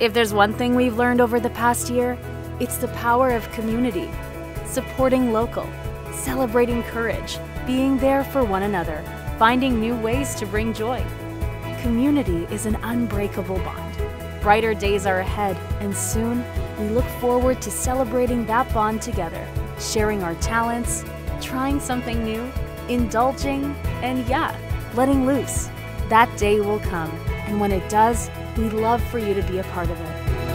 If there's one thing we've learned over the past year, it's the power of community, supporting local, celebrating courage, being there for one another, finding new ways to bring joy. Community is an unbreakable bond. Brighter days are ahead, and soon we look forward to celebrating that bond together, sharing our talents, trying something new, indulging, and yeah, letting loose. That day will come, and when it does, we'd love for you to be a part of it.